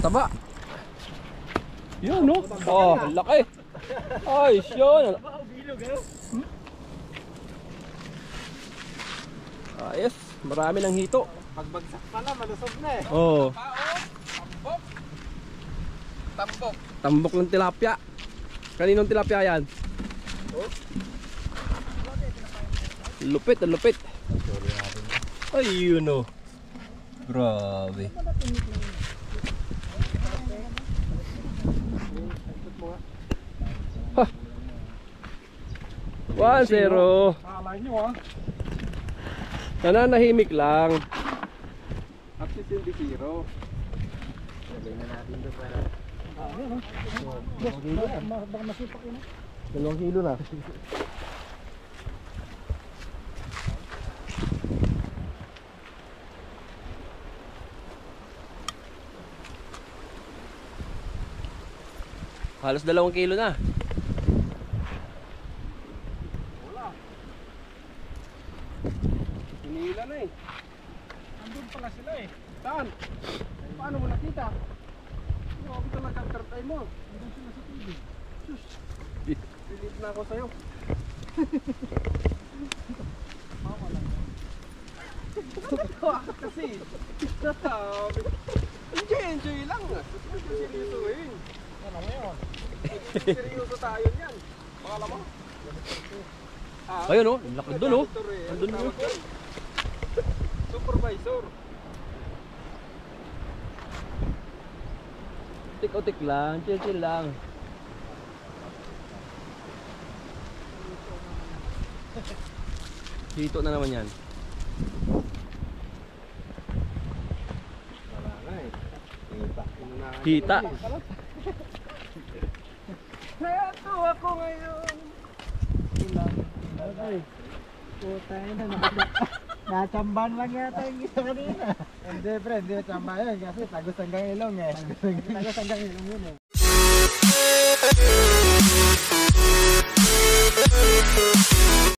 Taba. Yun, no? Oh, laki. Ay, yun. Ayos, marami ng hito. Pagbagsak pala, malusog na eh. Oh, Tambok. Tambok. tambok ng tilapia. Kaninong tilapia yan? Lupit, lupit. Ay, yun oh. Grabe. Ha. 1-0. Akala nyo ah. Nananahimik lang. Axis hindi zero. Dalawang kilo na. Halos dalawang kilo na. Hinila na eh. Andun pala sila eh. Saan? Paano mo nakita? Grabe talaga ang eye mo. Andun sila sa TV. Sus. Pilit na ako sa'yo. Mama lang. Bakit kasi? Sabi. Enjoy, enjoy lang. Gusto mo siya seryosohin. Ano mo yun? Seryoso tayo niyan. Bakala mo? Ah, Ayun oh, laki doon oh. Andun yun. doon? Supervisor. Tik-utik lang, chill-chill lang. Hito na naman yan. Wala na eh. Kita. Inunahan Kita. ko na. Nayato ako ngayon. Ay, puta na Natsamban lang yata yung isa kanina. Hindi pre, hindi natsamba yun kasi tagos hanggang ilong eh. Tagos hanggang ilong yun eh.